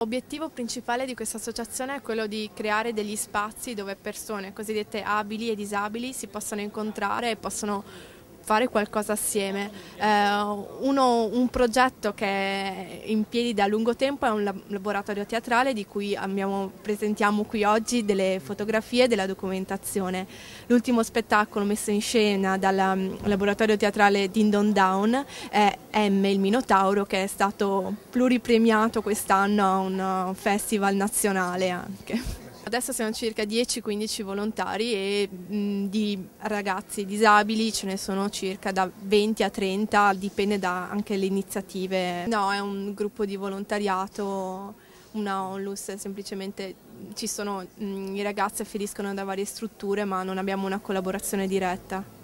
L'obiettivo principale di questa associazione è quello di creare degli spazi dove persone cosiddette abili e disabili si possano incontrare e possono fare qualcosa assieme. Eh, uno, un progetto che è in piedi da lungo tempo è un laboratorio teatrale di cui abbiamo, presentiamo qui oggi delle fotografie e della documentazione. L'ultimo spettacolo messo in scena dal mm, laboratorio teatrale Dindon Down è M, il Minotauro, che è stato pluripremiato quest'anno a un festival nazionale anche. Adesso siamo circa 10-15 volontari e mh, di ragazzi disabili ce ne sono circa da 20 a 30, dipende da anche le iniziative. No, è un gruppo di volontariato, una onlus, semplicemente ci sono, mh, i ragazzi afferiscono da varie strutture ma non abbiamo una collaborazione diretta.